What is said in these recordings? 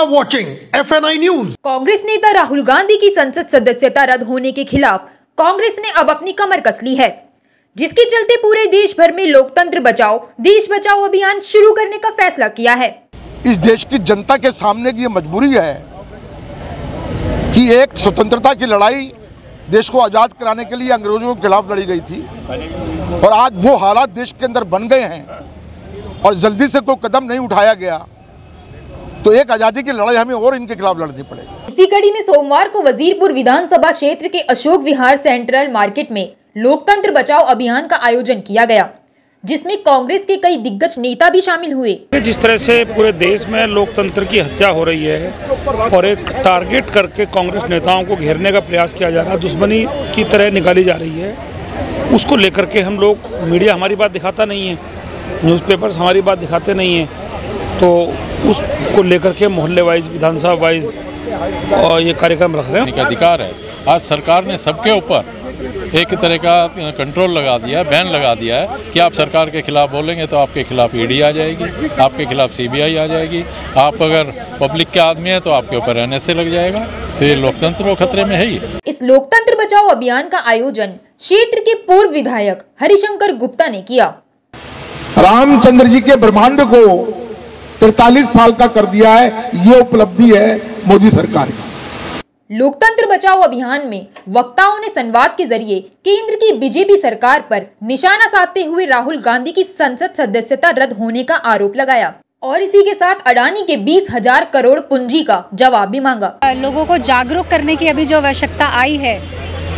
are watching FNI News. Congress नेता राहुल गांधी की संसद सदस्यता रद्द होने के खिलाफ कांग्रेस ने अब अपनी कमर कस ली है जिसके चलते पूरे देश भर में लोकतंत्र बचाओ देश बचाओ अभियान शुरू करने का फैसला किया है इस देश की जनता के सामने की ये मजबूरी है कि एक स्वतंत्रता की लड़ाई देश को आज़ाद कराने के लिए अंग्रेज़ों के खिलाफ लड़ी गई थी और आज वो हालात देश के अंदर बन गए हैं और जल्दी से कोई कदम नहीं उठाया गया तो एक आज़ादी की लड़ाई हमें और इनके खिलाफ लड़नी पड़ेगी। इसी कड़ी में सोमवार को वजीरपुर विधानसभा क्षेत्र के अशोक विहार सेंट्रल मार्केट में लोकतंत्र बचाओ अभियान का आयोजन किया गया जिसमें कांग्रेस के कई दिग्गज नेता भी शामिल हुए। जिस तरह से पूरे देश में लोकतंत्र की हत्या हो रही है और एक टारगेट करके कांग्रेस नेताओं को घेरने का प्रयास किया जा रहा है दुश्मनी की तरह निकाली जा रही है उसको लेकर के हम लोग मीडिया हमारी बात दिखाता नहीं है न्यूज़पेपर्स हमारी बात दिखाते नहीं हैं। तो उसको लेकर के मोहल्ले वाइज विधानसभा वाइज और ये कार्यक्रम रख रहे हैं। का अधिकार है। आज सरकार ने सबके ऊपर एक तरह का कंट्रोल लगा दिया है बैन लगा दिया है कि आप सरकार के खिलाफ बोलेंगे तो आपके खिलाफ ईडी आ जाएगी आपके खिलाफ सीबीआई आ जाएगी। आप अगर पब्लिक के आदमी है तो आपके ऊपर एनएसए लग जाएगा। तो ये लोकतंत्र वो खतरे में है ही। इस लोकतंत्र बचाओ अभियान का आयोजन क्षेत्र के पूर्व विधायक हरिशंकर गुप्ता ने किया। रामचंद्र जी के ब्रह्मांड को तिरतालीस साल का कर दिया है ये उपलब्धि है मोदी सरकार की। लोकतंत्र बचाओ अभियान में वक्ताओं ने संवाद के ज़रिए केंद्र की बीजेपी सरकार पर निशाना साधते हुए राहुल गांधी की संसद सदस्यता रद्द होने का आरोप लगाया और इसी के साथ अडानी के बीस हज़ार करोड़ पूंजी का जवाब भी मांगा। लोगों को जागरूक करने की अभी जो आवश्यकता आई है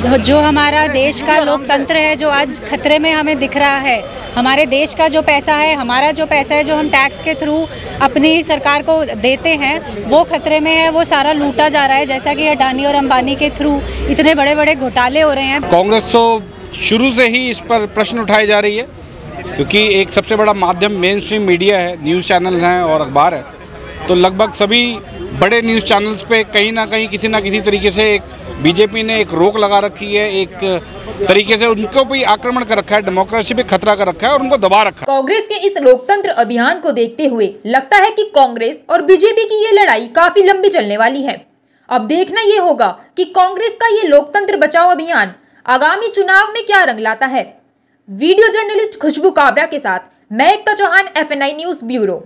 जो हमारा देश का लोकतंत्र है, जो आज खतरे में हमें दिख रहा है, हमारे देश का जो पैसा है, हमारा जो पैसा है, जो हम टैक्स के थ्रू अपनी सरकार को देते हैं, वो खतरे में है, वो सारा लूटा जा रहा है, जैसा कि अडानी और अंबानी के थ्रू इतने बड़े बड़े घोटाले हो रहे हैं। कांग्रेस तो शुरू से ही इस पर प्रश्न उठाई जा रही है, क्योंकि एक सबसे बड़ा माध्यम मेन स्ट्रीम मीडिया है न्यूज़ चैनल हैं और अखबार है तो लगभग सभी बड़े न्यूज़ चैनल्स पे कहीं ना कहीं किसी ना किसी तरीके से एक बीजेपी ने एक रोक लगा रखी है, एक तरीके से उनको भी आक्रमण कर रखा है, डेमोक्रेसी पे खतरा कर रखा है और उनको दबा रखा है। कांग्रेस के इस लोकतंत्र अभियान को देखते हुए लगता है कि कांग्रेस और बीजेपी की ये लड़ाई काफ़ी लंबी चलने वाली है। अब देखना ये होगा कि कांग्रेस का ये लोकतंत्र बचाओ अभियान आगामी चुनाव में क्या रंग लाता है। वीडियो जर्नलिस्ट खुशबू काबरा के साथ मैं Ekta Chauhan, F news bureau.